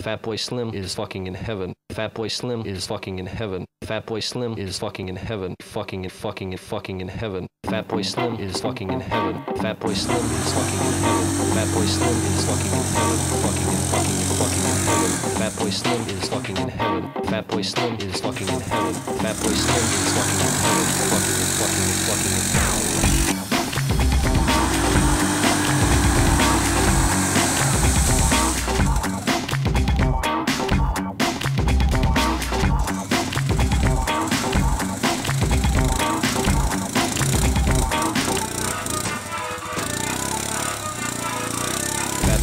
Fatboy Slim is fucking in heaven. Fatboy Slim is fucking in heaven. Fatboy Slim is fucking in heaven. Fucking and fucking and fucking in heaven. Fatboy Slim is fucking in heaven. Fatboy Slim is fucking in heaven. Fatboy Slim is fucking in heaven. Fucking and fucking and fucking in heaven. Fatboy Slim is fucking in heaven. Fatboy Slim is fucking in heaven. Fatboy Slim is fucking in heaven. Fucking and fucking and fucking in heaven.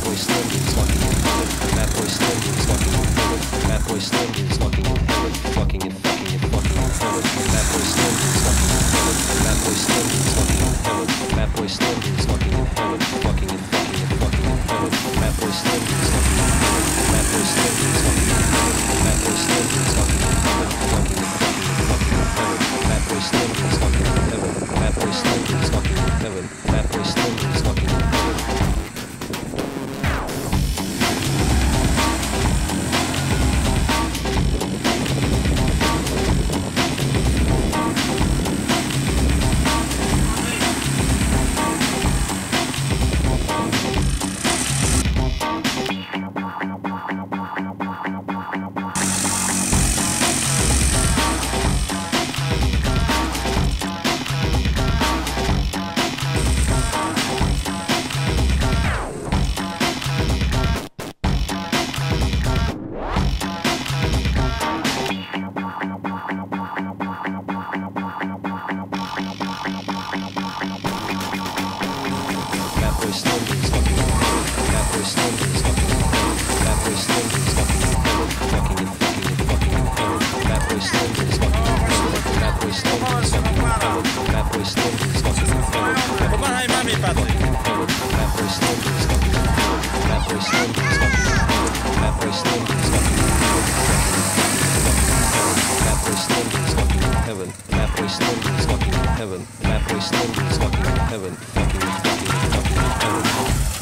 Fatboy Slim is fucking in heaven. Fatboy Slim is fucking in heaven. Fatboy Slim is fucking in heaven. Fucking and fucking and fucking in heaven. Fatboy Slim is fucking in heaven. Fatboy Slim is fucking in heaven. Fatboy Slim is fucking in heaven. Fucking and fucking and fucking in heaven. Fatboy Slim is fucking in heaven. Fatboy Slim is fucking in heaven. Fatboy Slim is fucking in heaven. Fatboy Slim fucking in heaven. Fatboy Slim fucking in heaven. Fucking fucking Oh.